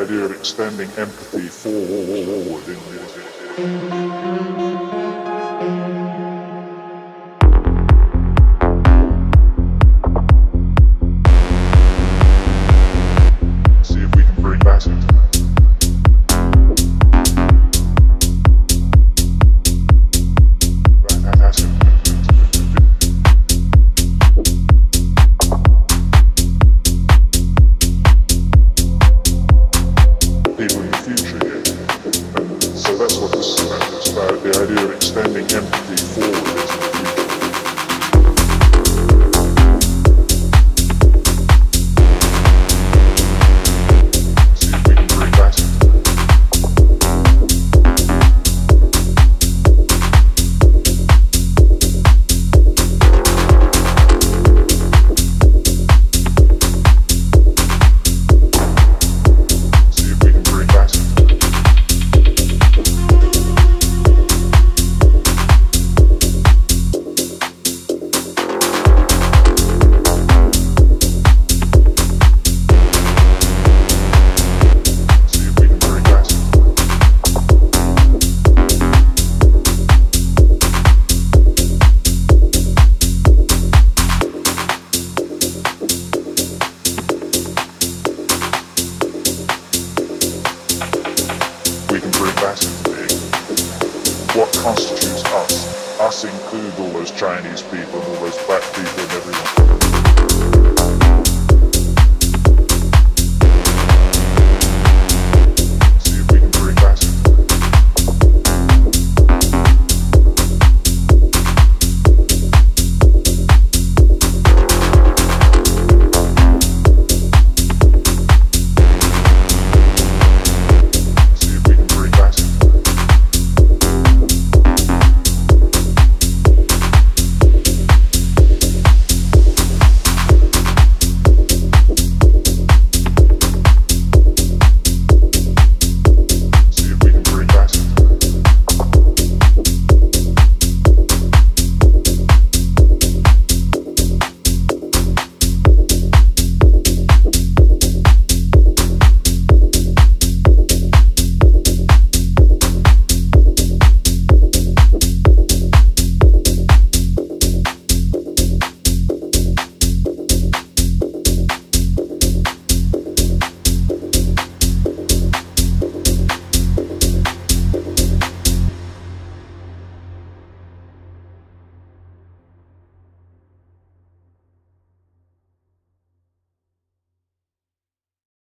idea of extending empathy forward in music. idea of extending empathy forward. what constitutes us. Us include all those Chinese people all those black people and everyone.